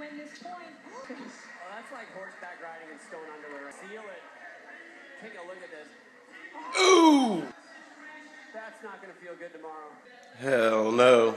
win this point. Well, that's like horseback riding in stone underwear. Seal it. Take a look at this. Ooh! That's not going to feel good tomorrow. Hell no.